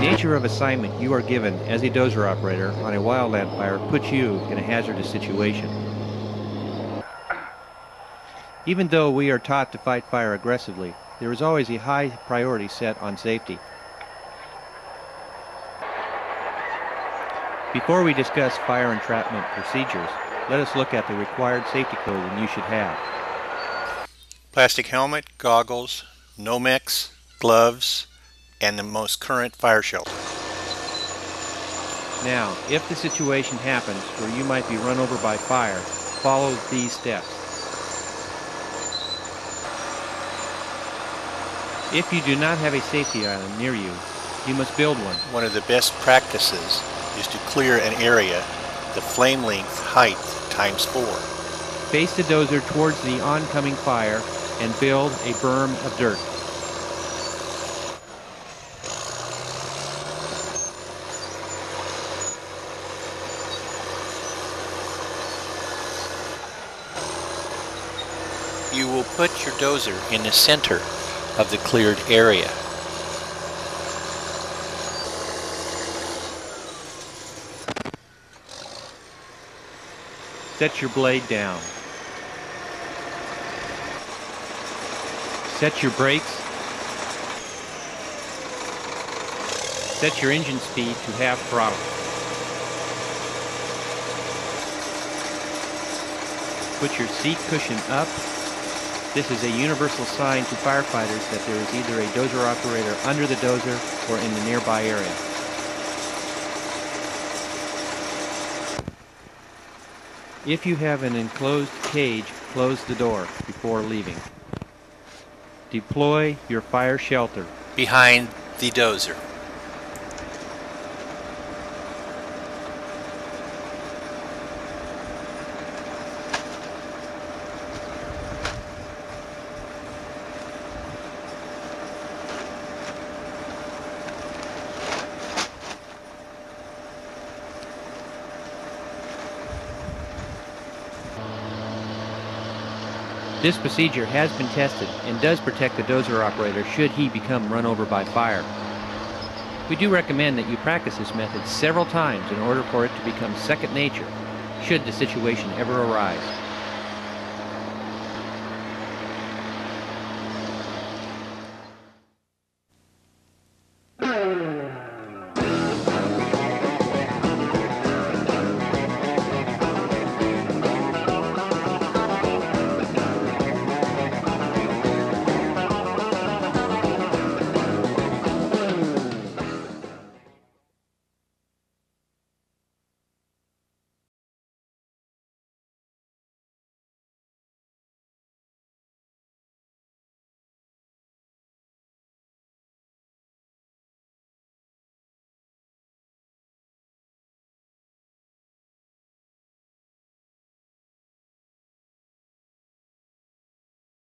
nature of assignment you are given as a dozer operator on a wildland fire puts you in a hazardous situation. Even though we are taught to fight fire aggressively, there is always a high priority set on safety. Before we discuss fire entrapment procedures, let us look at the required safety clothing you should have. Plastic helmet, goggles, Nomex, gloves, and the most current fire shelter. Now, if the situation happens where you might be run over by fire, follow these steps. If you do not have a safety island near you, you must build one. One of the best practices is to clear an area the flame length height times 4. Face the dozer towards the oncoming fire and build a berm of dirt. You will put your dozer in the center of the cleared area. Set your blade down. Set your brakes. Set your engine speed to half throttle. Put your seat cushion up. This is a universal sign to firefighters that there is either a dozer operator under the dozer or in the nearby area. If you have an enclosed cage, close the door before leaving. Deploy your fire shelter. Behind the dozer. This procedure has been tested and does protect the dozer operator should he become run over by fire. We do recommend that you practice this method several times in order for it to become second nature should the situation ever arise.